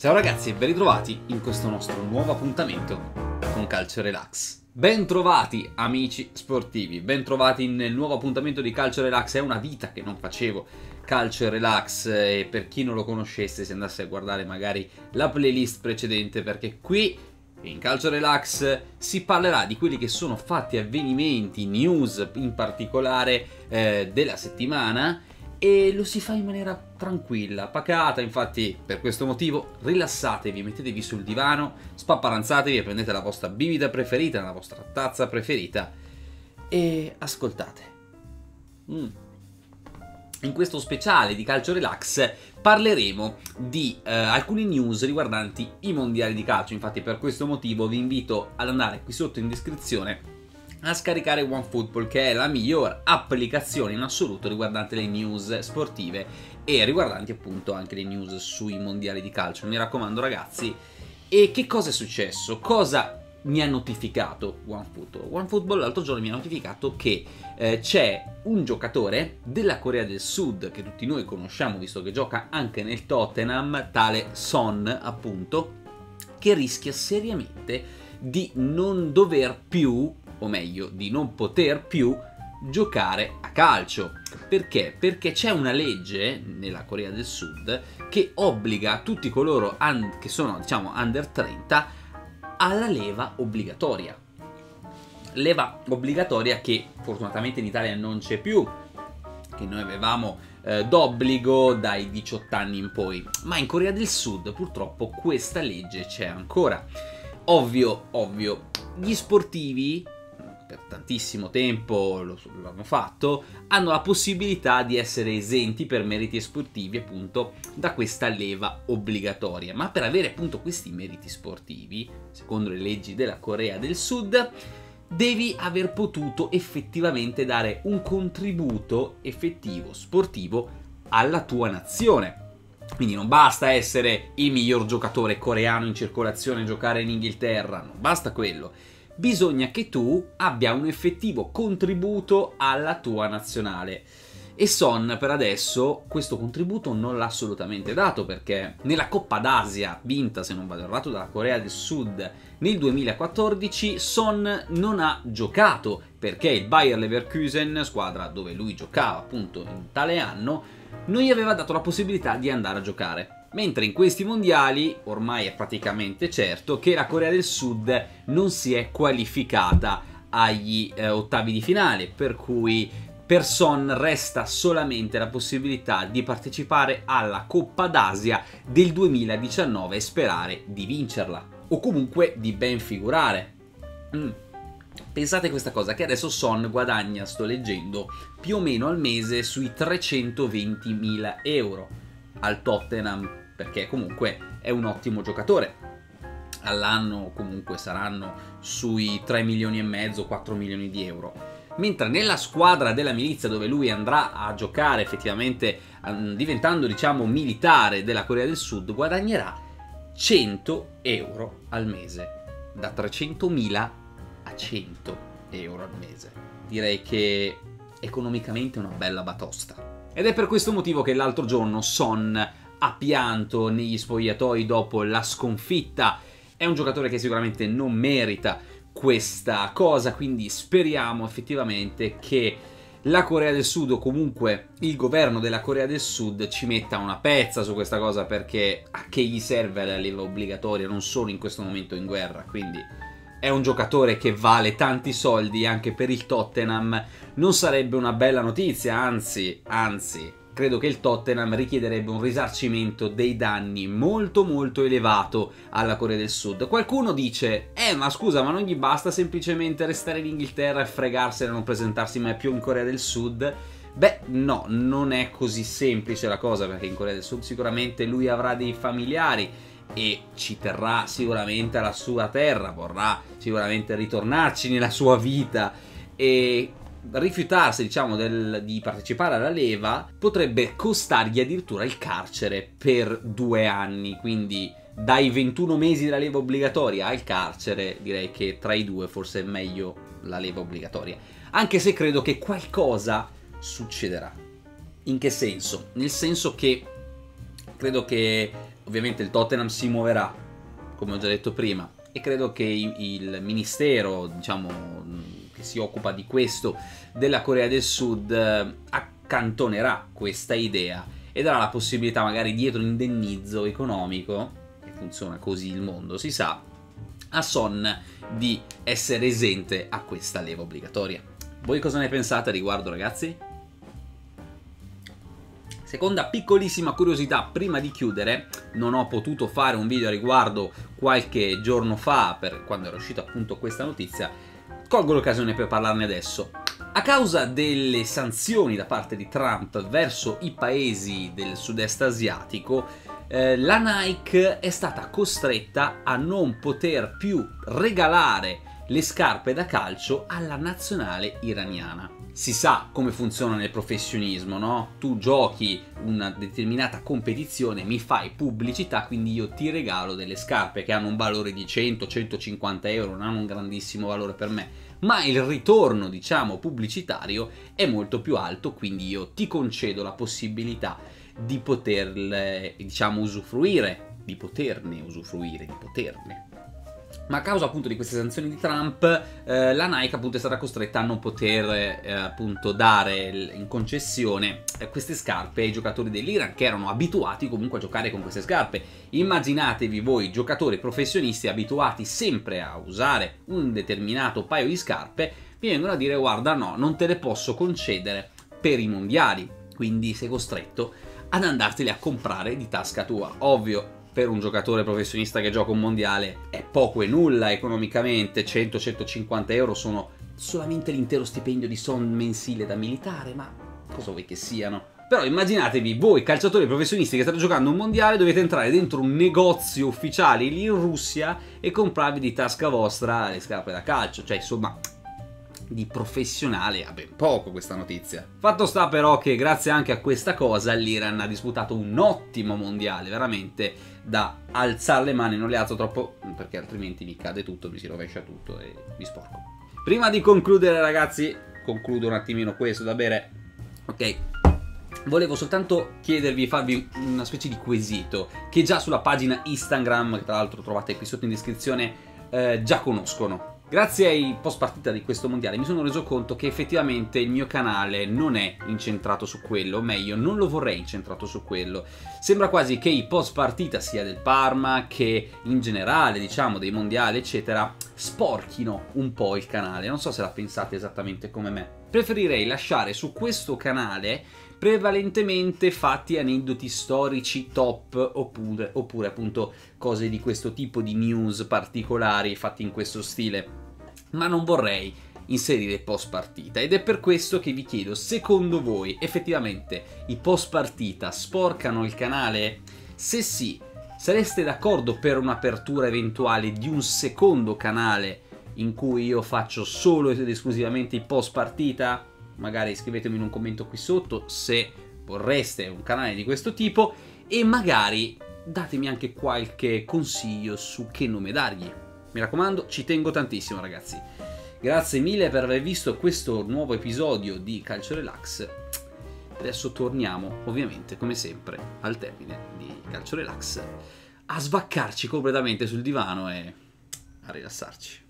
Ciao ragazzi e ben ritrovati in questo nostro nuovo appuntamento con Calcio Relax. Bentrovati amici sportivi, bentrovati nel nuovo appuntamento di Calcio Relax. È una vita che non facevo Calcio Relax e per chi non lo conoscesse si andasse a guardare magari la playlist precedente perché qui in Calcio Relax si parlerà di quelli che sono fatti avvenimenti, news in particolare eh, della settimana e lo si fa in maniera tranquilla, pacata, infatti per questo motivo rilassatevi, mettetevi sul divano, spapparanzatevi e prendete la vostra bibita preferita, la vostra tazza preferita e ascoltate. Mm. In questo speciale di Calcio Relax parleremo di eh, alcune news riguardanti i mondiali di calcio, infatti per questo motivo vi invito ad andare qui sotto in descrizione a scaricare OneFootball che è la miglior applicazione in assoluto riguardante le news sportive e riguardanti appunto anche le news sui mondiali di calcio. Mi raccomando ragazzi, e che cosa è successo? Cosa mi ha notificato OneFootball? OneFootball l'altro giorno mi ha notificato che eh, c'è un giocatore della Corea del Sud che tutti noi conosciamo visto che gioca anche nel Tottenham, tale Son appunto, che rischia seriamente di non dover più o meglio di non poter più giocare a calcio. Perché? Perché c'è una legge nella Corea del Sud che obbliga tutti coloro che sono diciamo under 30 alla leva obbligatoria. Leva obbligatoria che fortunatamente in Italia non c'è più, che noi avevamo eh, d'obbligo dai 18 anni in poi, ma in Corea del Sud purtroppo questa legge c'è ancora. Ovvio, ovvio, gli sportivi per tantissimo tempo lo, l'hanno fatto, hanno la possibilità di essere esenti per meriti sportivi appunto da questa leva obbligatoria. Ma per avere appunto questi meriti sportivi, secondo le leggi della Corea del Sud, devi aver potuto effettivamente dare un contributo effettivo sportivo alla tua nazione. Quindi non basta essere il miglior giocatore coreano in circolazione e giocare in Inghilterra, non basta quello bisogna che tu abbia un effettivo contributo alla tua nazionale. E Son per adesso questo contributo non l'ha assolutamente dato perché nella Coppa d'Asia vinta, se non vado errato, dalla Corea del Sud nel 2014 Son non ha giocato perché il Bayer Leverkusen, squadra dove lui giocava appunto in tale anno, non gli aveva dato la possibilità di andare a giocare. Mentre in questi mondiali ormai è praticamente certo che la Corea del Sud non si è qualificata agli eh, ottavi di finale, per cui per Son resta solamente la possibilità di partecipare alla Coppa d'Asia del 2019 e sperare di vincerla, o comunque di ben figurare. Mm. Pensate questa cosa, che adesso Son guadagna, sto leggendo, più o meno al mese sui 320.000 euro al Tottenham perché comunque è un ottimo giocatore. All'anno comunque saranno sui 3 milioni e mezzo, 4 milioni di euro. Mentre nella squadra della milizia dove lui andrà a giocare effettivamente diventando diciamo militare della Corea del Sud guadagnerà 100 euro al mese. Da 300.000 a 100 euro al mese. Direi che economicamente è una bella batosta. Ed è per questo motivo che l'altro giorno Son ha pianto negli spogliatoi dopo la sconfitta. È un giocatore che sicuramente non merita questa cosa, quindi speriamo effettivamente che la Corea del Sud o comunque il governo della Corea del Sud ci metta una pezza su questa cosa perché a che gli serve la leva obbligatoria non solo in questo momento in guerra, quindi è un giocatore che vale tanti soldi anche per il Tottenham, non sarebbe una bella notizia, anzi, anzi, credo che il Tottenham richiederebbe un risarcimento dei danni molto molto elevato alla Corea del Sud. Qualcuno dice, eh ma scusa ma non gli basta semplicemente restare in Inghilterra e fregarsene e non presentarsi mai più in Corea del Sud? Beh, no, non è così semplice la cosa perché in Corea del Sud sicuramente lui avrà dei familiari e ci terrà sicuramente alla sua terra, vorrà sicuramente ritornarci nella sua vita e rifiutarsi diciamo del, di partecipare alla leva potrebbe costargli addirittura il carcere per due anni. Quindi dai 21 mesi della leva obbligatoria al carcere direi che tra i due forse è meglio la leva obbligatoria. Anche se credo che qualcosa succederà. In che senso? nel senso che credo che Ovviamente il Tottenham si muoverà, come ho già detto prima, e credo che il ministero, diciamo, che si occupa di questo della Corea del Sud eh, accantonerà questa idea e darà la possibilità magari dietro un indennizzo economico, che funziona così il mondo, si sa, a Son di essere esente a questa leva obbligatoria. Voi cosa ne pensate a riguardo ragazzi? Seconda piccolissima curiosità, prima di chiudere, non ho potuto fare un video a riguardo qualche giorno fa, per quando era uscita appunto questa notizia, colgo l'occasione per parlarne adesso. A causa delle sanzioni da parte di Trump verso i paesi del sud-est asiatico, eh, la Nike è stata costretta a non poter più regalare le scarpe da calcio alla nazionale iraniana si sa come funziona nel professionismo, no? Tu giochi una determinata competizione, mi fai pubblicità, quindi io ti regalo delle scarpe che hanno un valore di 100-150 euro, non hanno un grandissimo valore per me, ma il ritorno, diciamo, pubblicitario è molto più alto, quindi io ti concedo la possibilità di poterle, diciamo, usufruire, di poterne usufruire, di poterne ma a causa appunto di queste sanzioni di Trump eh, la Nike appunto è stata costretta a non poter eh, appunto dare in concessione eh, queste scarpe ai giocatori dell'Iran che erano abituati comunque a giocare con queste scarpe. Immaginatevi voi giocatori professionisti abituati sempre a usare un determinato paio di scarpe mi vengono a dire guarda no non te le posso concedere per i mondiali. Quindi sei costretto ad andartele a comprare di tasca tua. Ovvio per un giocatore professionista che gioca un mondiale è poco e nulla economicamente, 100-150 euro sono solamente l'intero stipendio di son mensile da militare, ma cosa vuoi che siano? Però immaginatevi, voi calciatori professionisti che state giocando un mondiale dovete entrare dentro un negozio ufficiale lì in Russia e comprarvi di tasca vostra le scarpe da calcio, cioè insomma di professionale ha ben poco questa notizia. Fatto sta però che grazie anche a questa cosa l'Iran ha disputato un ottimo mondiale, veramente da alzare le mani, non le alzo troppo perché altrimenti mi cade tutto, mi si rovescia tutto e mi sporco. Prima di concludere ragazzi, concludo un attimino questo da bere. Ok, volevo soltanto chiedervi, farvi una specie di quesito che già sulla pagina Instagram, che tra l'altro trovate qui sotto in descrizione, eh, già conoscono. Grazie ai post partita di questo mondiale mi sono reso conto che effettivamente il mio canale non è incentrato su quello, o meglio, non lo vorrei incentrato su quello. Sembra quasi che i post partita sia del Parma che in generale, diciamo, dei mondiali, eccetera, sporchino un po' il canale. Non so se la pensate esattamente come me. Preferirei lasciare su questo canale prevalentemente fatti aneddoti storici top oppure, oppure appunto cose di questo tipo di news particolari fatti in questo stile ma non vorrei inserire post partita ed è per questo che vi chiedo secondo voi effettivamente i post partita sporcano il canale? Se sì sareste d'accordo per un'apertura eventuale di un secondo canale in cui io faccio solo ed esclusivamente i post partita? magari scrivetemi in un commento qui sotto se vorreste un canale di questo tipo e magari datemi anche qualche consiglio su che nome dargli. Mi raccomando, ci tengo tantissimo ragazzi. Grazie mille per aver visto questo nuovo episodio di Calcio Relax. Adesso torniamo, ovviamente, come sempre, al termine di Calcio Relax, a svaccarci completamente sul divano e a rilassarci.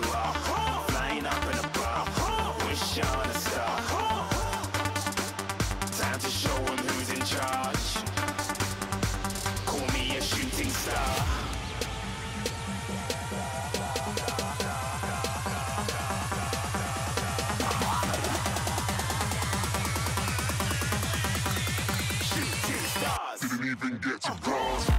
even get to bronze.